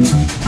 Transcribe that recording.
Mm-hmm.